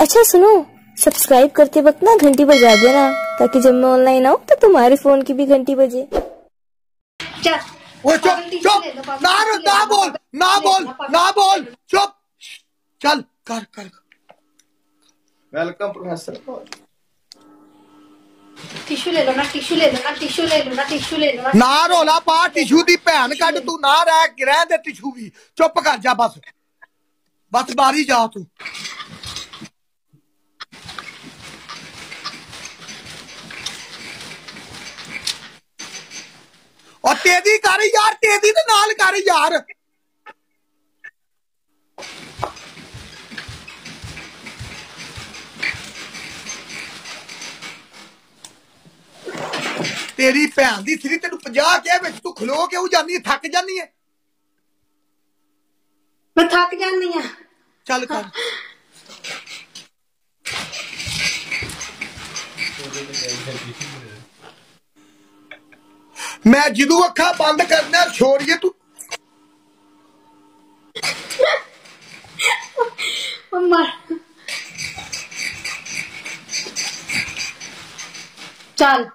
अच्छा सुनो सब्सक्राइब करते वक्त ना घंटी बजा देना ताकि जब मैं ऑनलाइन आऊँ तो तुम्हारे फोन की भी घंटी बजे चल ओए चुप चुप ना ना बोल ना बोल ना बोल चुप चल कर कर वेलकम प्रोफेसर टिश्यू ले लो ना टिश्यू ले लो ना टिश्यू ले लो ना टिश्यू ले लो ना ਨਾ ਰੋਲਾ ਪਾ ਟਿਸ਼ੂ ਦੀ ਭੈਣ ਕੱਢ ਤੂੰ ਨਾ ਰਹਿ ਰਹਿ ਦੇ ਟਿਸ਼ੂ ਵੀ ਚੁੱਪ ਕਰ ਜਾ ਬਸ ਬਸ ਬਾਰੀ ਜਾ ਤੂੰ ਤੇਜ਼ੀ ਕਰ ਯਾਰ ਤੇਜ਼ੀ ਦੇ ਨਾਲ ਕਰ ਯਾਰ। ਤੇਰੀ ਭੈਣ ਦੀ ਸਿਰੀ ਤੈਨੂੰ 50 ਕਿਹਾ ਵਿੱਚ ਤੂੰ ਖਲੋ ਕੇ ਉਹ ਜਾਂਦੀ ਥੱਕ ਜਾਂਦੀ ਐ ਮੈਂ ਥੱਕ ਜਾਂਦੀ ਆ ਚੱਲ ਕਰ। ਮੈਂ ਜਦੋਂ ਅੱਖਾਂ ਬੰਦ ਕਰਨਾ ਛੋੜੀਏ ਤੂੰ ਮਰ ਚੱਲ